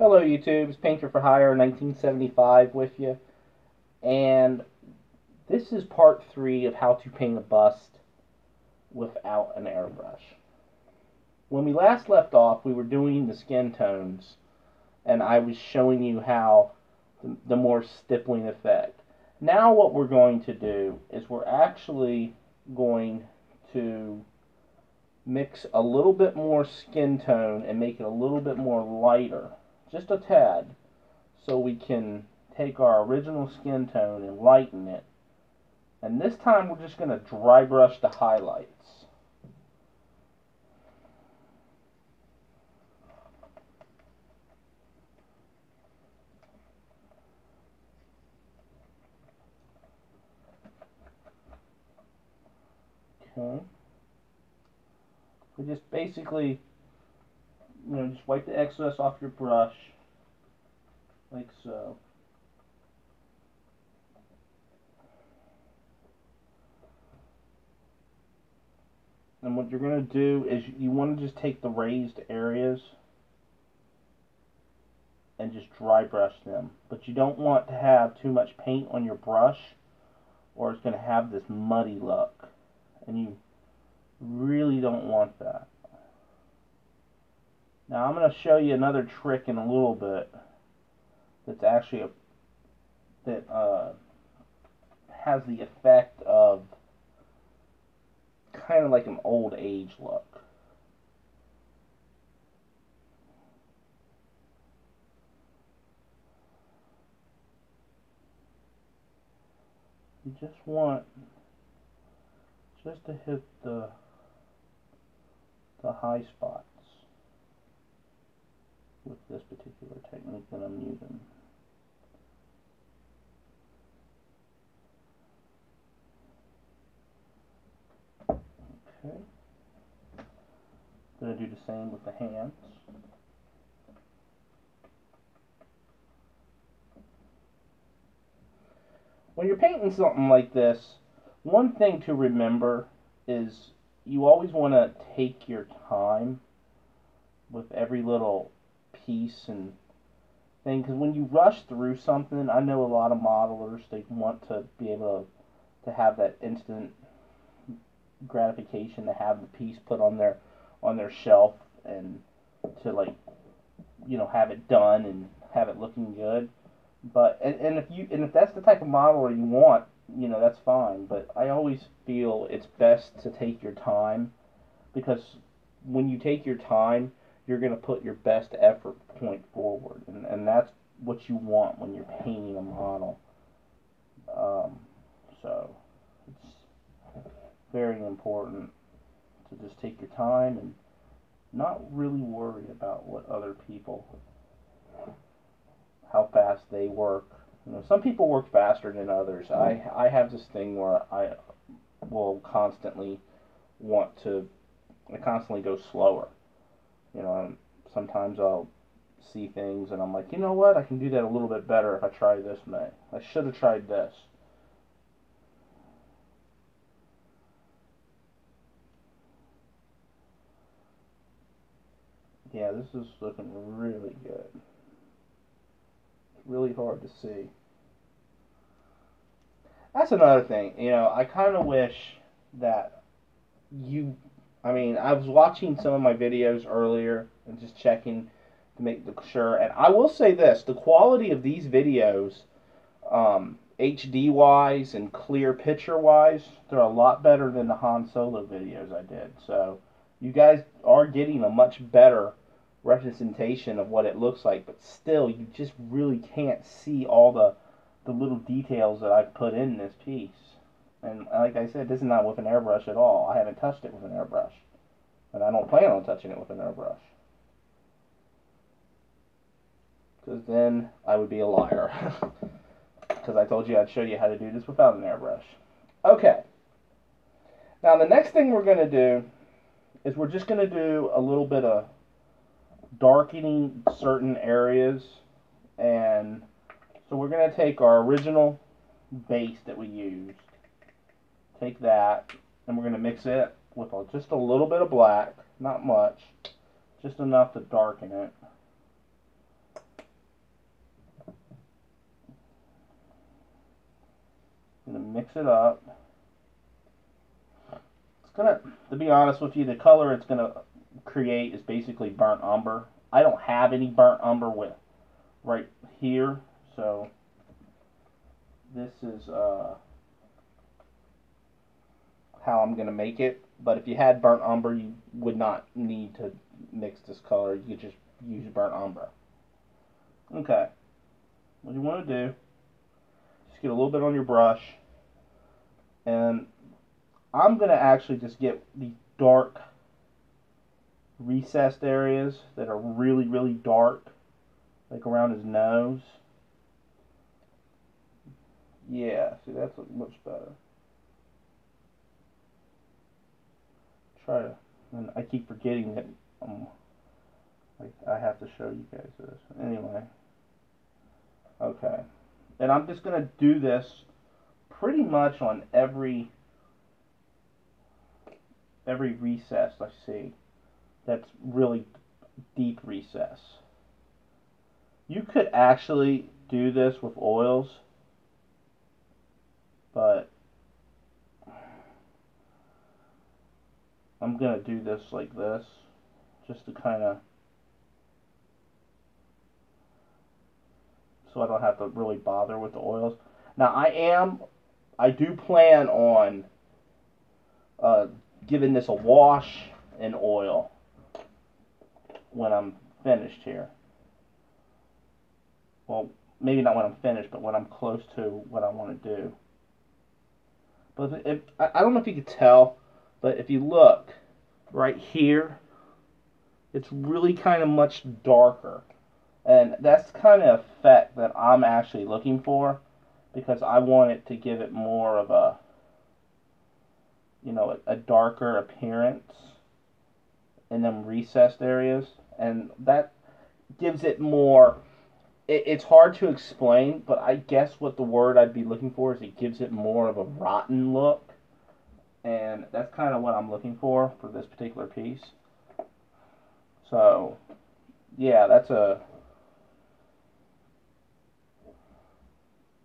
Hello YouTube, it's Painter for Hire 1975 with you. And this is part three of how to paint a bust without an airbrush. When we last left off, we were doing the skin tones, and I was showing you how the, the more stippling effect. Now what we're going to do is we're actually going to mix a little bit more skin tone and make it a little bit more lighter just a tad, so we can take our original skin tone and lighten it. And this time we're just going to dry brush the highlights. Okay. We just basically you know, just wipe the excess off your brush, like so. And what you're going to do is you want to just take the raised areas and just dry brush them. But you don't want to have too much paint on your brush or it's going to have this muddy look. And you really don't want that. Now I'm going to show you another trick in a little bit that's actually a, that uh, has the effect of kind of like an old age look. You just want just to hit the the high spot with this particular technique that I'm using. Okay. Going to do the same with the hands. When you're painting something like this, one thing to remember is you always want to take your time with every little piece and thing because when you rush through something, I know a lot of modelers they want to be able to, to have that instant gratification to have the piece put on their on their shelf and to like you know have it done and have it looking good. But and, and if you and if that's the type of modeler you want, you know that's fine. But I always feel it's best to take your time because when you take your time, you're going to put your best effort point forward. And, and that's what you want when you're painting a model. Um, so it's very important to just take your time and not really worry about what other people, how fast they work. You know, some people work faster than others. I I have this thing where I will constantly want to, I constantly go slower you know, sometimes I'll see things and I'm like, you know what, I can do that a little bit better if I try this May. I should have tried this. Yeah, this is looking really good. It's really hard to see. That's another thing, you know, I kind of wish that you I mean, I was watching some of my videos earlier and just checking to make sure. And I will say this: the quality of these videos, um, HD wise and clear picture wise, they're a lot better than the Han Solo videos I did. So you guys are getting a much better representation of what it looks like, but still, you just really can't see all the the little details that I've put in this piece. And uh, like I said, this is not with an airbrush at all. I haven't touched it with an airbrush. And I don't plan on touching it with an airbrush. Because then I would be a liar. Because I told you I'd show you how to do this without an airbrush. Okay. Now the next thing we're going to do is we're just going to do a little bit of darkening certain areas. And so we're going to take our original base that we used take that, and we're going to mix it with just a little bit of black, not much, just enough to darken it. Gonna mix it up. It's gonna, to be honest with you, the color it's gonna create is basically burnt umber. I don't have any burnt umber with right here, so this is uh, how I'm gonna make it. But if you had burnt umber, you would not need to mix this color. You could just use burnt umber. Okay. What you want to do, just get a little bit on your brush, and I'm gonna actually just get the dark recessed areas that are really, really dark, like around his nose. Yeah, see, that's much better. Try to, and I keep forgetting that um, I, I have to show you guys this. Anyway, okay, and I'm just gonna do this pretty much on every every recess I see that's really deep recess. You could actually do this with oils, but I'm going to do this like this just to kind of so I don't have to really bother with the oils. Now I am, I do plan on uh, giving this a wash in oil when I'm finished here. Well, maybe not when I'm finished, but when I'm close to what I want to do. But if, I don't know if you could tell, but if you look right here, it's really kind of much darker. And that's kind of effect that I'm actually looking for because I want it to give it more of a, you know, a, a darker appearance in them recessed areas and that gives it more. It, it's hard to explain, but I guess what the word I'd be looking for is it gives it more of a rotten look, and that's kind of what I'm looking for for this particular piece. So, yeah, that's a.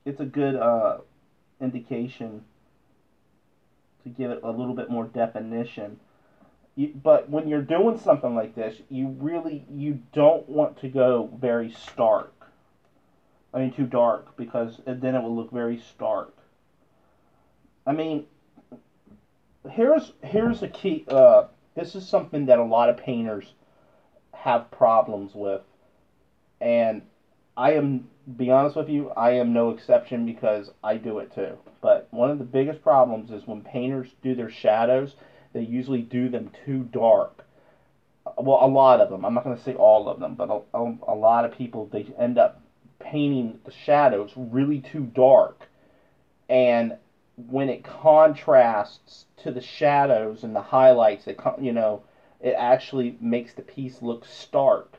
It's a good uh, indication to give it a little bit more definition you, but when you're doing something like this, you really you don't want to go very stark. I mean, too dark because then it will look very stark. I mean, here's here's a key. Uh, this is something that a lot of painters have problems with, and I am be honest with you, I am no exception because I do it too. But one of the biggest problems is when painters do their shadows they usually do them too dark. Well, a lot of them. I'm not going to say all of them, but a, a, a lot of people they end up painting the shadows really too dark, and when it contrasts to the shadows and the highlights, it you know it actually makes the piece look stark,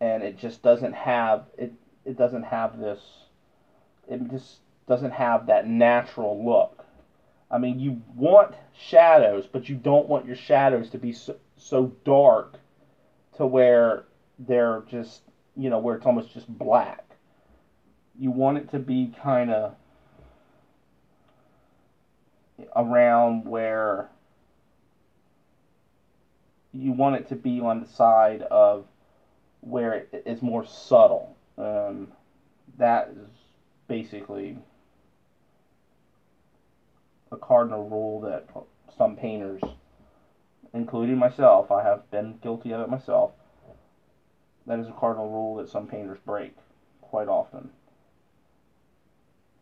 and it just doesn't have it. It doesn't have this. It just doesn't have that natural look. I mean, you want shadows, but you don't want your shadows to be so, so dark to where they're just, you know, where it's almost just black. You want it to be kind of around where you want it to be on the side of where it is more subtle. Um, that is basically a cardinal rule that some painters, including myself, I have been guilty of it myself. That is a cardinal rule that some painters break quite often.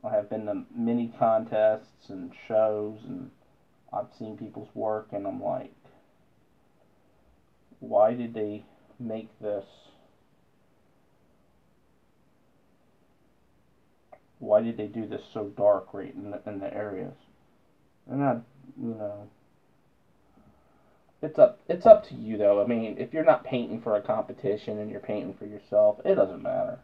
I have been to many contests and shows, and I've seen people's work, and I'm like, why did they make this? Why did they do this so dark right in the, in the areas? And not, you know, it's up it's up to you though. I mean, if you're not painting for a competition and you're painting for yourself, it doesn't matter.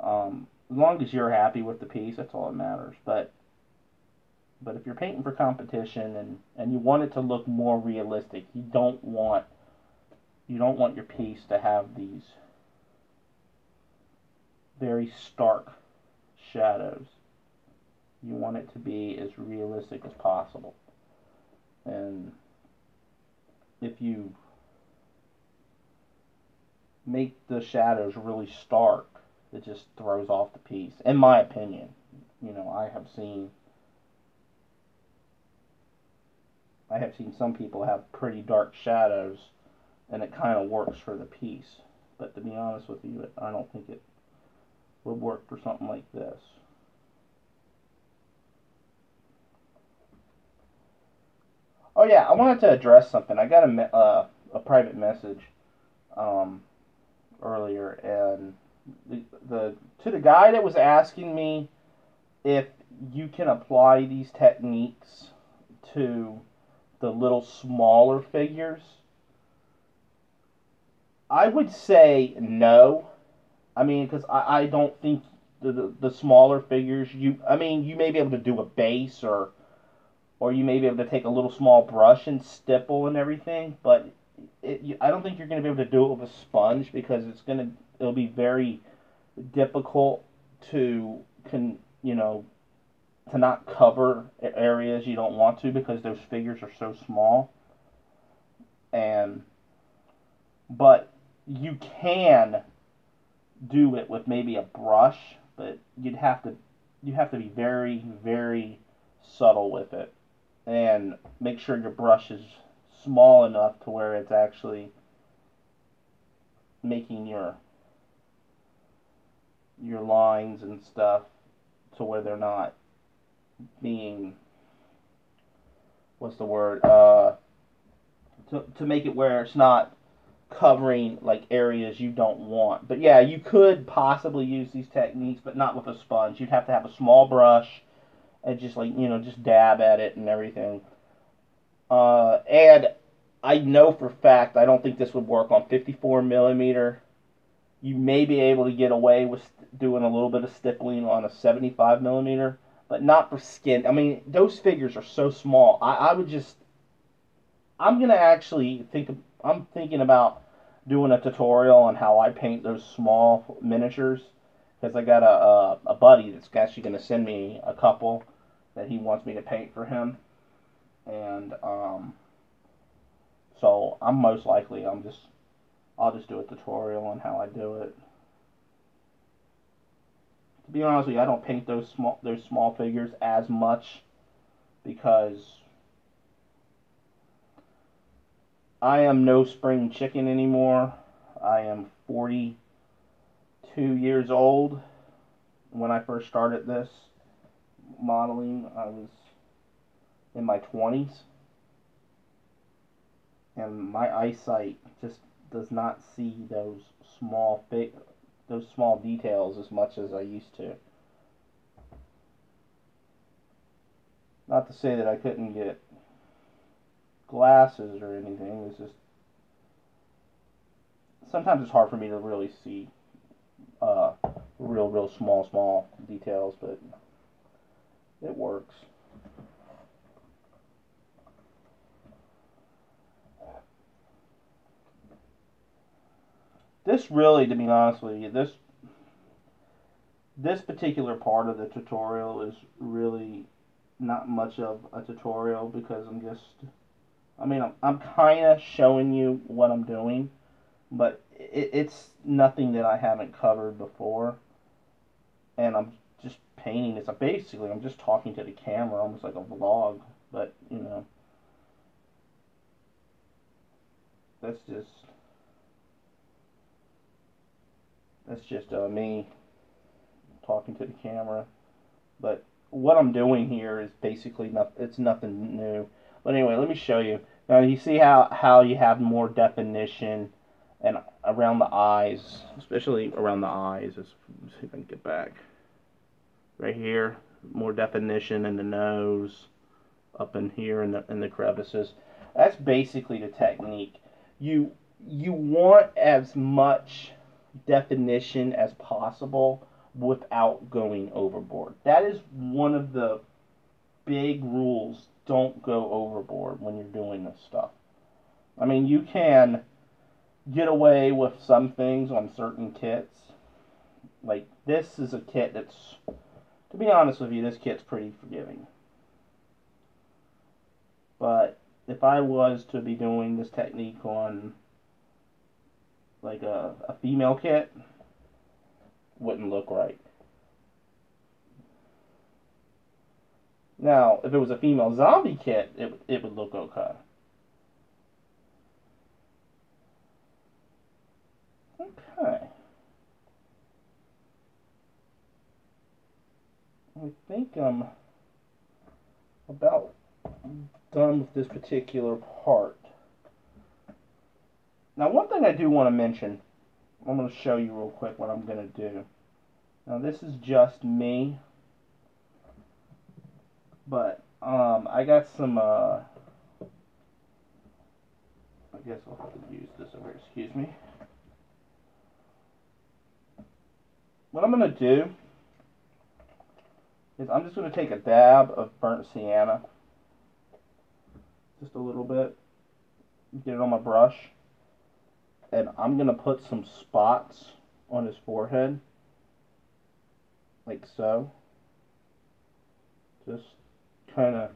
Um, as long as you're happy with the piece, that's all that matters. But but if you're painting for competition and and you want it to look more realistic, you don't want you don't want your piece to have these very stark shadows. You want it to be as realistic as possible. And if you make the shadows really stark, it just throws off the piece. In my opinion, you know, I have seen I have seen some people have pretty dark shadows and it kind of works for the piece. But to be honest with you, I don't think it would work for something like this. Oh yeah, I wanted to address something. I got a, uh, a private message um, earlier, and to the guy that was asking me if you can apply these techniques to the little smaller figures, I would say no. I mean, because I, I don't think the, the, the smaller figures you I mean you may be able to do a base or or you may be able to take a little small brush and stipple and everything, but it, I don't think you're going to be able to do it with a sponge because it's going to it'll be very difficult to can you know to not cover areas you don't want to because those figures are so small. And but you can do it with maybe a brush but you'd have to you have to be very very subtle with it and make sure your brush is small enough to where it's actually making your your lines and stuff to where they're not being what's the word uh to, to make it where it's not covering like areas you don't want. But yeah you could possibly use these techniques but not with a sponge. You'd have to have a small brush and just like you know just dab at it and everything. Uh, and I know for fact I don't think this would work on 54 millimeter you may be able to get away with doing a little bit of stippling on a 75 millimeter but not for skin I mean those figures are so small I, I would just I'm gonna actually think I'm thinking about doing a tutorial on how I paint those small miniatures because I got a, a, a buddy that's actually going to send me a couple that he wants me to paint for him. And um, so I'm most likely I'm just I'll just do a tutorial on how I do it. To be honest with you, I don't paint those small those small figures as much because I am no spring chicken anymore. I am 42 years old. When I first started this, modeling, I was in my 20s. And my eyesight just does not see those small those small details as much as I used to. Not to say that I couldn't get glasses or anything. It's just sometimes it's hard for me to really see uh, real, real small, small details, but it works. This really, to be honest with you, this this particular part of the tutorial is really not much of a tutorial because I'm just, I mean, I'm, I'm kind of showing you what I'm doing, but it, it's nothing that I haven't covered before, and I'm just painting this. Basically, I'm just talking to the camera, almost like a vlog. But you know, that's just that's just uh, me talking to the camera. But what I'm doing here is basically not, it's nothing new. But anyway, let me show you. Now you see how how you have more definition and around the eyes, especially around the eyes. Let's see if I can get back right here more definition in the nose up in here in the in the crevices that's basically the technique you you want as much definition as possible without going overboard. That is one of the big rules. Don't go overboard when you're doing this stuff. I mean you can get away with some things on certain kits. Like this is a kit that's to be honest with you, this kit's pretty forgiving. But if I was to be doing this technique on like a, a female cat wouldn't look right. Now, if it was a female zombie cat, it, it would look okay. Okay. I think I'm about done with this particular part. Now, one thing I do want to mention, I'm going to show you real quick what I'm going to do. Now, this is just me, but um, I got some, uh, I guess I'll have to use this over here, excuse me. What I'm going to do is I'm just going to take a dab of burnt sienna just a little bit, get it on my brush, and I'm going to put some spots on his forehead, like so. Just kind of,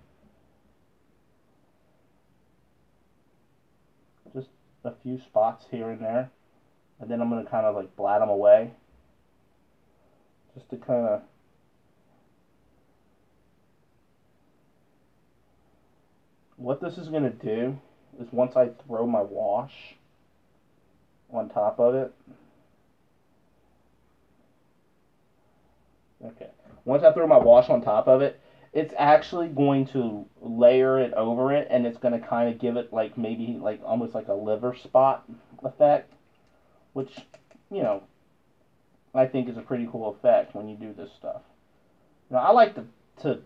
just a few spots here and there, and then I'm going to kind of like blot them away, just to kind of what this is going to do is once I throw my wash on top of it, okay, once I throw my wash on top of it, it's actually going to layer it over it and it's going to kind of give it like maybe like almost like a liver spot effect, which, you know, I think is a pretty cool effect when you do this stuff. Now, I like to, to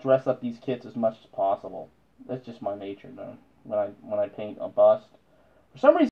dress up these kits as much as possible that's just my nature, though. When I when I paint a bust, for some reason.